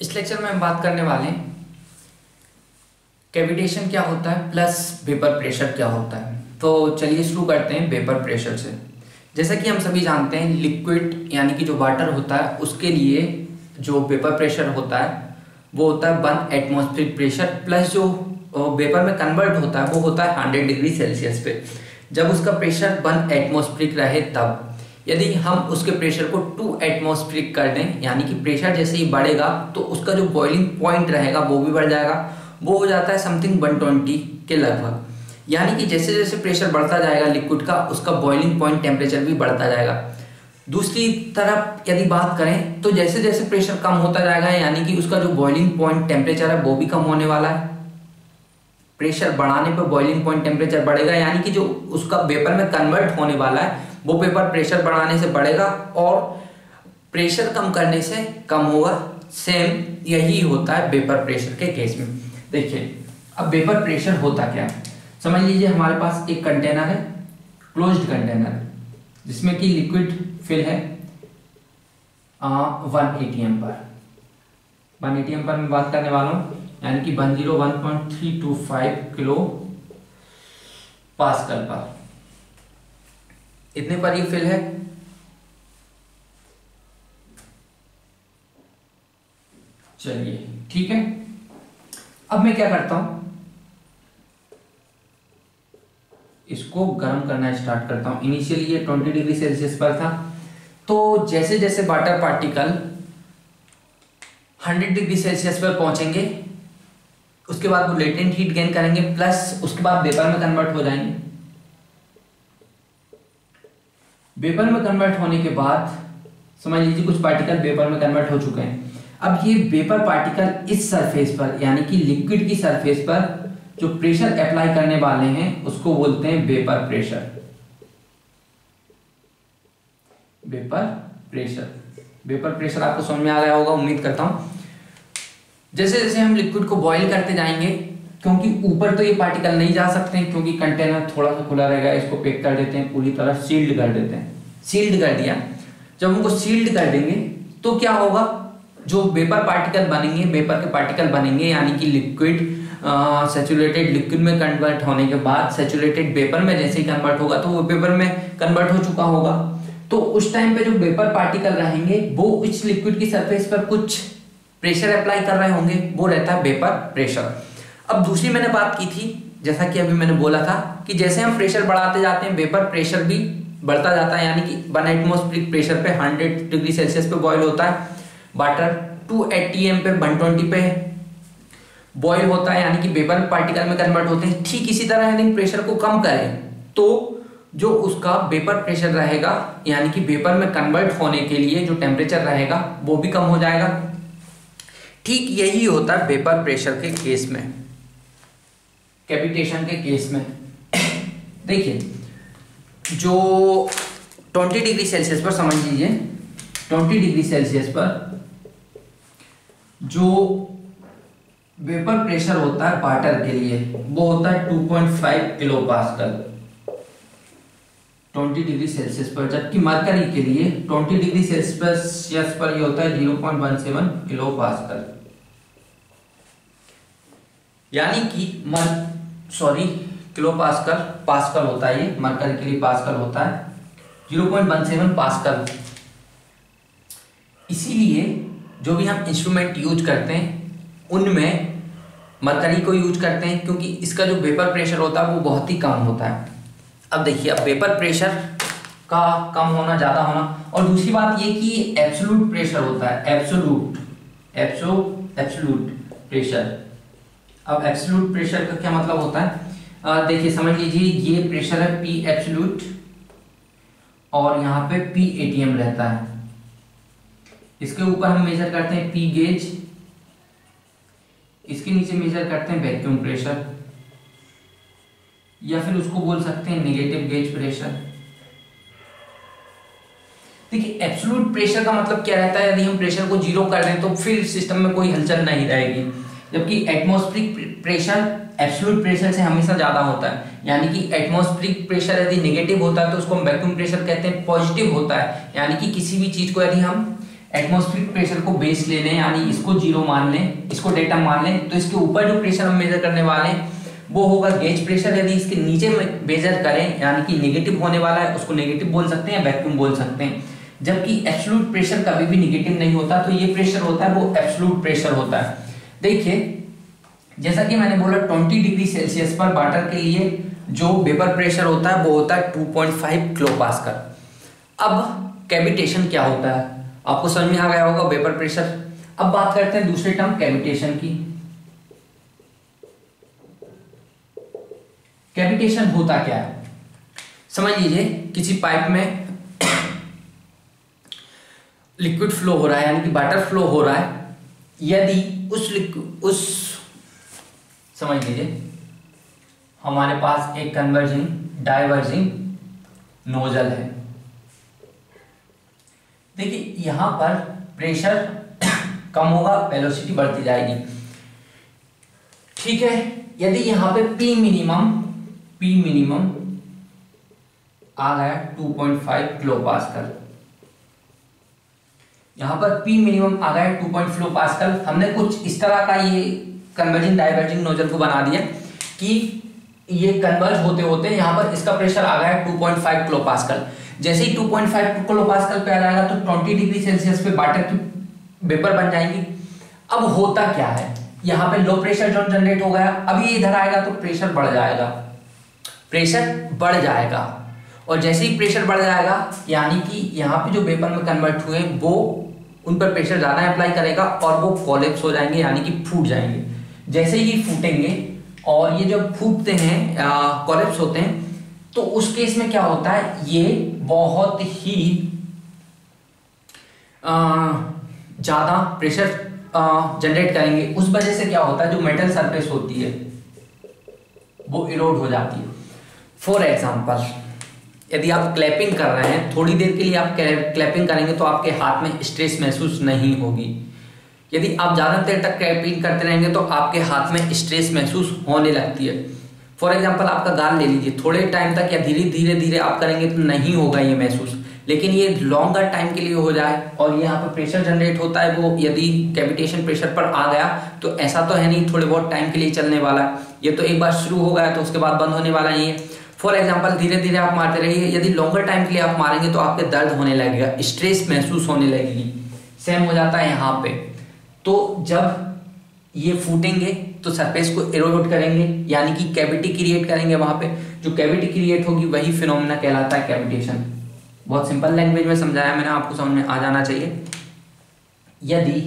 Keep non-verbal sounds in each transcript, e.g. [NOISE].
इस लेक्चर में हम बात करने वाले हैं कैविटेशन क्या होता है प्लस वेपर प्रेशर क्या होता है। तो चलिए शुरू करते हैं वेपर प्रेशर से। जैसा कि हम सभी जानते हैं लिक्विड यानी कि जो वाटर होता है, उसके लिए जो वेपर प्रेशर होता है, वो होता है वन एटमोस्फियर प्रेशर प्लस जो वेपर में कन्वर्ट होता है, वो होता है हंड्रेड डिग्री सेल्सियस पे। जब उसका प्रेशर वन एटमोस्फिरिक रहे, तब यदि हम उसके प्रेशर को टू एटमोस्फिरिक कर दें, यानी कि प्रेशर जैसे ही बढ़ेगा तो उसका जो बॉइलिंग पॉइंट रहेगा, वो भी बढ़ जाएगा। वो हो जाता है समथिंग 120 के लगभग। यानी कि जैसे जैसे प्रेशर बढ़ता जाएगा लिक्विड का, उसका बॉइलिंग पॉइंट टेम्परेचर भी बढ़ता जाएगा। दूसरी तरफ़ यदि बात करें तो जैसे जैसे प्रेशर कम होता जाएगा, यानी कि उसका जो बॉइलिंग पॉइंट टेम्परेचर है, वो भी कम होने वाला है। प्रेशर बढ़ाने पर बॉइलिंग पॉइंट टेम्परेचर बढ़ेगा, यानी कि जो उसका वेपर में कन्वर्ट होने वाला है वो पेपर प्रेशर बढ़ाने से बढ़ेगा और प्रेशर कम करने से कम होगा। सेम यही होता है वेपर प्रेशर के केस में। देखिए, अब वेपर प्रेशर होता क्या? है समझ लीजिए हमारे पास एक कंटेनर है क्लोज्ड कंटेनर जिसमें कि लिक्विड फिल है वन एटीएम पर। वन एटीएम पर मैं बात करने वाला हूँ, यानी कि one zero one point three two five kilo pascal पर। इतने पर ये फिल है। चलिए, ठीक है। अब मैं क्या करता हूँ? इसको गर्म करना स्टार्ट करता हूँ। इनिशियली ये 20 डिग्री सेल्सियस पर था। तो जैसे जैसे वाटर पार्टिकल 100 डिग्री सेल्सियस पर पहुँचेंगे, उसके बाद वो लेटेंट हीट गेन करेंगे प्लस उसके बाद वेपर में कन्वर्ट हो जाएँगे। वेपर में कन्वर्ट होने के बाद, समझ लीजिए कुछ पार्टिकल वेपर में कन्वर्ट हो चुके हैं। अब ये वेपर पार्टिकल इस सरफेस पर, यानी कि लिक्विड की सरफेस पर जो प्रेशर अप्लाई करने वाले हैं, उसको बोलते हैं vapour pressure vapour pressure vapour pressure आपको समझ में आ रहा होगा, उम्मीद करता हूँ। जैसे जैसे हम लिक्विड को बॉईल करते जाएँगे, क्योंकि ऊपर तो ये पार्टिकल नहीं जा सकते हैं क्योंकि कंटेनर थोड़ा सा खुला रहेगा, इसको पैक कर देते हैं, पूरी तरह सील्ड कर देते हैं। सील्ड कर दिया। जब उनको सील्ड कर देंगे तो क्या होगा? जो वेपर पार्टिकल बनेंगे वेपर के पार्टिकल बनेंगे, यानी कि लिक्विड सेचुरेटेड लिक्विड में कन्वर्ट होने के बाद सेचुरेटेड वेपर में जैसे ही कन्वर्ट होगा तो वो वेपर में कन्वर्ट हो चुका होगा। तो उस टाइम पे जो वेपर पार्टिकल रहेंगे, वो इस लिक्विड की सरफेस पर कुछ प्रेशर अप्लाई कर रहे होंगे, वो रहता है वेपर प्रेशर अब दूसरी मैंने बात की थी, जैसा कि अभी मैंने बोला था, कि जैसे हम प्रेशर बढ़ाते जाते हैं वेपर प्रेशर भी बढ़ता जाता है, यानी कि वन एटमोस्फिरिक प्रेशर पे 100 डिग्री सेल्सियस पे बॉईल होता है वाटर टू एट्टी एम पे वन ट्वेंटी पे बॉईल होता है, यानी कि वेपर पार्टिकल में कन्वर्ट होते हैं। ठीक इसी तरह यदि प्रेशर को कम करें तो जो उसका वेपर प्रेशर रहेगा, यानी कि वेपर में कन्वर्ट होने के लिए जो टेम्परेचर रहेगा, वो भी कम हो जाएगा। ठीक यही होता है वेपर प्रेशर के केस में कैपिटेशन के केस में। [COUGHS] देखिए जो 20 डिग्री सेल्सियस पर, समझ लीजिए 20 डिग्री सेल्सियस पर जो वेपर प्रेशर होता है वाटर के लिए, वो होता है 2.5 किलो पास्कल 20 डिग्री सेल्सियस पर, जबकि मरकरी के लिए 20 डिग्री सेल्सियस पर ये होता है 0.17 किलो पास्कल यानी कि मर सॉरी किलो पास्कल पास्कल होता है ये, मरकरी के लिए पास्कल होता है। 0.17 पास्कल। इसीलिए जो भी हम इंस्ट्रूमेंट यूज़ करते हैं, उनमें मरकरी को यूज़ करते हैं, क्योंकि इसका जो वेपर प्रेशर होता है, वो बहुत ही कम होता है। अब देखिए, अब वेपर प्रेशर का कम होना, ज़्यादा होना, और दूसरी बात ये कि एब्सोलूट प्रेशर होता है। एब्सोलूट एब्सो एब्सोलूट प्रेशर अब एब्सोलूट प्रेशर का क्या मतलब होता है? देखिए, समझ लीजिए, ये प्रेशर है पी एब्सोलूट और यहाँ पे पी एटीएम रहता है। इसके ऊपर हम मेजर करते हैं पी गेज इसके नीचे मेजर करते हैं वैक्यूम प्रेशर या फिर उसको बोल सकते हैं नेगेटिव गेज प्रेशर देखिए एब्सोलूट प्रेशर का मतलब क्या रहता है? यदि हम प्रेशर को ज़ीरो कर दें तो फिर सिस्टम में कोई हलचल नहीं रहेगी। जबकि एटमोस्फिरिक प्रेशर एब्सोलूट प्रेशर से हमेशा ज़्यादा होता है। यानी कि एटमोस्फिरिक प्रेशर यदि नेगेटिव होता है तो उसको हम वैक्यूम प्रेशर कहते हैं। पॉजिटिव होता है। यानी कि किसी भी चीज़ को यदि हम एटमोस्फिक प्रेशर को बेस ले लें, यानी इसको ज़ीरो मान लें, इसको डेटा मान लें तो इसके ऊपर जो प्रेशर हम मेजर करने वाले हैं, वो होगा गेज प्रेशर यदि इसके नीचे मेजर करें, यानी कि नेगेटिव होने वाला है, उसको नेगेटिव बोल सकते हैं वैक्यूम बोल सकते हैं। जबकि एब्सोल्यूट प्रेशर कभी भी नेगेटिव नहीं होता तो ये प्रेशर होता है, वो एब्सोल्यूट प्रेशर होता है। देखिए, जैसा कि मैंने बोला 20 डिग्री सेल्सियस पर वाटर के लिए जो वेपर प्रेशर होता है, वो होता है 2.5 किलो पास्कल अब कैविटेशन क्या होता है? आपको समझ में आ गया होगा वेपर प्रेशर। अब बात करते हैं दूसरे टर्म, कैविटेशन की। कैविटेशन होता क्या है? समझ लीजिए, किसी पाइप में [COUGHS] लिक्विड फ्लो हो रहा है, यानी कि वाटर फ्लो हो रहा है। यदि उस उस समझ लीजिए। हमारे पास एक कन्वर्जिंग डाइवर्जिंग नोजल है। देखिए, यहाँ पर प्रेशर [COUGHS] कम होगा वेलोसिटी बढ़ती जाएगी। ठीक है, यदि यहाँ पे P मिनिमम P मिनिमम आ गया 2.5 किलो पास्कल। यहाँ पर P मिनिमम आ गया 2.5 किलो पास्कल हमने कुछ इस तरह का ये कन्वर्जिंग डाइवर्जिंग नोजल को बना दिया कि ये कन्वर्ज होते होते यहाँ पर इसका प्रेशर आ गया 2.5 किलो पास्कल जैसे ही 2.5 किलो पास्कल पे आ जाएगा तो 20 डिग्री सेल्सियस पे वाटर की वेपर बन जाएगी। अब होता क्या है? यहाँ पे लो प्रेशर जोन जनरेट हो गया। अभी इधर आएगा तो प्रेशर बढ़ जाएगा। प्रेशर बढ़ जाएगा। और जैसे ही प्रेशर बढ़ जाएगा, यानी कि यहाँ पे जो वेपर में कन्वर्ट हुए वो उन पर प्रेशर ज़्यादा अप्लाई करेगा और वो कॉलेप्स हो जाएँगे, यानी कि फूट जाएँगे। जैसे ही फूटेंगे और ये जब फूटते हैं कॉलेप्स होते हैं तो उस केस में क्या होता है? ये बहुत ही ज़्यादा प्रेशर जनरेट करेंगे। उस वजह से क्या होता है? जो मेटल सरफेस होती है, वो इरोड हो जाती है। फॉर एग्ज़ाम्पल यदि आप क्लैपिंग कर रहे हैं, थोड़ी देर के लिए आप क्लैपिंग करेंगे तो आपके हाथ में स्ट्रेस महसूस नहीं होगी। यदि आप ज़्यादा देर तक क्लैपिंग करते रहेंगे तो आपके हाथ में स्ट्रेस महसूस होने लगती है। फॉर एग्ज़ाम्पल आपका गाल ले लीजिए। थोड़े टाइम तक या धीरे धीरे धीरे आप करेंगे तो नहीं होगा ये महसूस। लेकिन ये लॉन्गर टाइम के लिए हो जाए और यहाँ पर प्रेशर जनरेट होता है, वो यदि कैविटेशन प्रेशर पर आ गया तो ऐसा तो है नहीं, थोड़े बहुत टाइम के लिए चलने वाला है। ये तो एक बार शुरू हो गया तो उसके बाद बंद होने वाला ही है। फॉर एग्ज़ाम्पल धीरे धीरे आप मारते रहिए। यदि लॉन्गर टाइम के लिए आप मारेंगे तो आपके दर्द होने लगेगा स्ट्रेस महसूस होने लगेगी। सेम हो जाता है यहाँ पे। तो जब ये फूटेंगे तो सरफेस को एरोड करेंगे, यानी कि कैविटी क्रिएट करेंगे वहाँ पे। जो कैविटी क्रिएट होगी, वही फिनोमिना कहलाता है कैविटेशन बहुत सिंपल लैंग्वेज में समझाया मैंने आपको, समझ में आ जाना चाहिए। यदि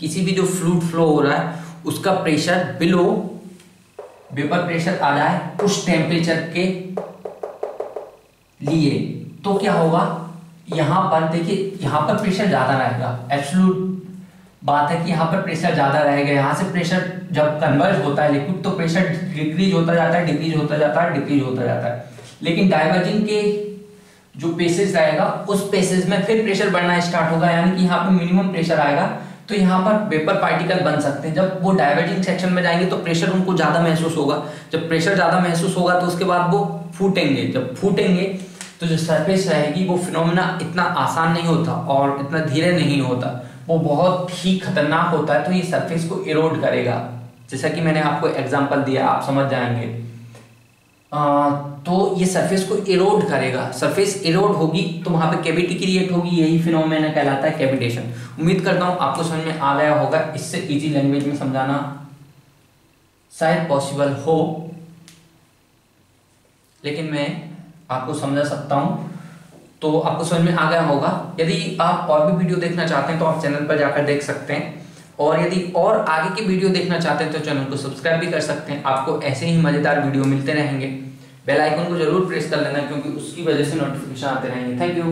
किसी भी जो फ्लूड फ्लो हो रहा है, उसका प्रेशर बिलो वेपर प्रेशर आ जाए उस टेम्परेचर के लिए। तो क्या होगा? यहाँ पर देखिए, यहाँ पर प्रेशर ज़्यादा रहेगा। एब्सोल्यूट बात है कि यहाँ पर प्रेशर ज़्यादा रहेगा। यहाँ से प्रेशर जब कन्वर्ज होता है लिक्विड तो प्रेशर डिक्रीज होता जाता है डिक्रीज होता जाता है डिक्रीज होता जाता है। लेकिन डाइवर्जिंग के जो पेसेस रहेगा, उस पेसेस में फिर प्रेशर बढ़ना स्टार्ट होगा। यानी कि यहाँ पर मिनिमम प्रेशर आएगा। तो यहाँ पर वेपर पार्टिकल बन सकते हैं। जब वो डाइवर्जिंग सेक्शन में जाएँगे तो प्रेशर उनको ज़्यादा महसूस होगा। जब प्रेशर ज़्यादा महसूस होगा तो उसके बाद वो फूटेंगे। जब फूटेंगे तो जो सरफेस रहेगी, वो फिनोमिना इतना आसान नहीं होता और इतना धीरे नहीं होता। वो बहुत ही खतरनाक होता है तो ये सरफेस को इरोड करेगा। जैसा कि मैंने आपको एग्ज़ाम्पल दिया, आप समझ जाएँगे। आ, तो ये सरफेस को इरोड करेगा। सरफेस इरोड होगी तो वहाँ पे कैविटी क्रिएट होगी यही फिनोमेना कहलाता है कैविटेशन उम्मीद करता हूँ आपको समझ में आ गया होगा इससे इजी लैंग्वेज में समझाना शायद पॉसिबल हो। लेकिन मैं आपको समझा सकता हूँ। तो आपको समझ में आ गया होगा। यदि आप और भी वीडियो देखना चाहते हैं तो आप चैनल पर जाकर देख सकते हैं। और यदि और आगे की वीडियो देखना चाहते हैं तो चैनल को सब्सक्राइब भी कर सकते हैं। आपको ऐसे ही मज़ेदार वीडियो मिलते रहेंगे। बेल आइकन को ज़रूर प्रेस कर लेना क्योंकि उसकी वजह से नोटिफिकेशन आते रहेंगे। Thank you